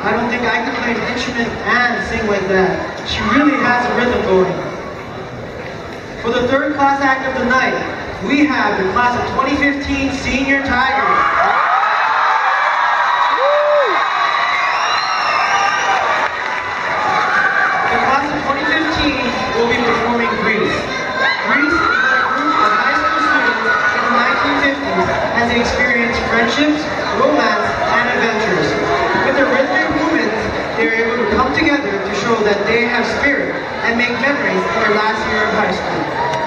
I don't think I could play an instrument and sing like that. She really has a rhythm going. For the third class act of the night, we have the class of 2015 Senior Tigers. The class of 2015 will be performing Grease. Grease is a group of high school students in the 1950s has experienced friendships, romance, and adventures. With their rhythmic movements, they are able to come together to show that they have spirit and make memories in their last year of high school.